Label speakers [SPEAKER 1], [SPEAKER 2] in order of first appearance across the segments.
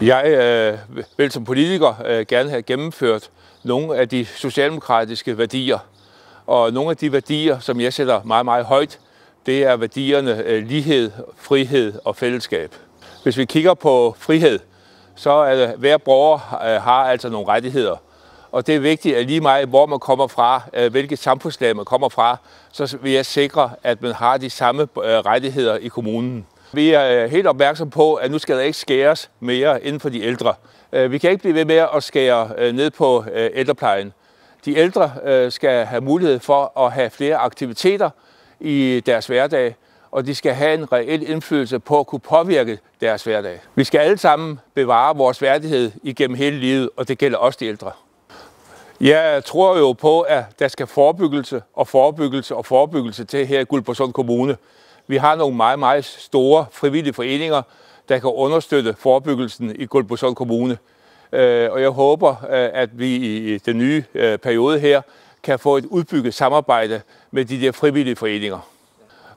[SPEAKER 1] Jeg øh, vil som politiker øh, gerne have gennemført nogle af de socialdemokratiske værdier. Og nogle af de værdier, som jeg sætter meget, meget højt, det er værdierne øh, lighed, frihed og fællesskab. Hvis vi kigger på frihed, så er det, hver borger øh, har altså nogle rettigheder. Og det er vigtigt, at lige meget hvor man kommer fra, øh, hvilket samfundslag man kommer fra, så vil jeg sikre, at man har de samme øh, rettigheder i kommunen. Vi er øh, helt opmærksom på, at nu skal der ikke skæres mere inden for de ældre. Øh, vi kan ikke blive ved med at skære øh, ned på ældreplejen. De ældre skal have mulighed for at have flere aktiviteter i deres hverdag, og de skal have en reel indflydelse på at kunne påvirke deres hverdag. Vi skal alle sammen bevare vores værdighed igennem hele livet, og det gælder også de ældre. Jeg tror jo på, at der skal forebyggelse og forebyggelse og forebyggelse til her i Guldborgsund Kommune. Vi har nogle meget, meget store frivillige foreninger, der kan understøtte forebyggelsen i Guldborgsund Kommune. Øh, og jeg håber, øh, at vi i den nye øh, periode her kan få et udbygget samarbejde med de der frivillige foreninger.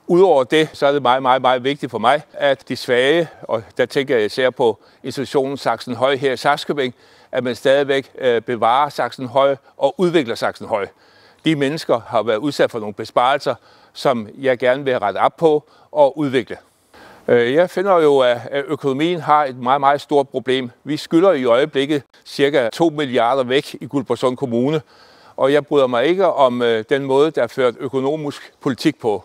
[SPEAKER 1] Udover det, så er det meget, meget, meget vigtigt for mig, at de svage, og der tænker jeg især på institutionen Saxen Høj her i Saskøbing, at man stadigvæk bevarer Saxen Høj og udvikler Saxen Høj. De mennesker har været udsat for nogle besparelser, som jeg gerne vil rette op på og udvikle. Øh, jeg finder jo, at økonomien har et meget, meget stort problem. Vi skylder i øjeblikket cirka 2 milliarder væk i Guldborgsund Kommune, og jeg bryder mig ikke om øh, den måde, der er ført økonomisk politik på.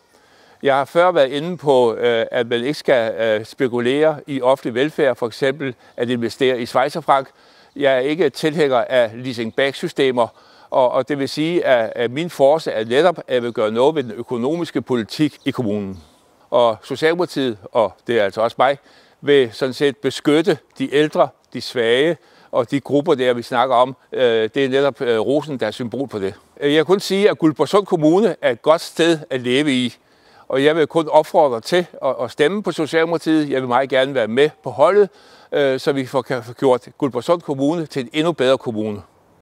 [SPEAKER 1] Jeg har før været inde på, øh, at man ikke skal spekulere i offentlig velfærd, for eksempel at investere i Schweizerfrank. Jeg er ikke tilhænger af leasing-back-systemer, og, og det vil sige, at, at min force er netop, at jeg vil gøre noget ved den økonomiske politik i kommunen. Og Socialdemokratiet, og det er altså også mig, vil sådan set beskytte de ældre, de svage, og de grupper der, vi snakker om, øh, det er netop øh, rosen, der er symbol på det. Øh, jeg kan kun sige, at Guldborgsund Kommune er et godt sted at leve i. Og jeg vil kun opfordre til at stemme på Socialdemokratiet. Jeg vil meget gerne være med på holdet, øh, så vi får gjort Guldborgsund Kommune til en endnu bedre kommune.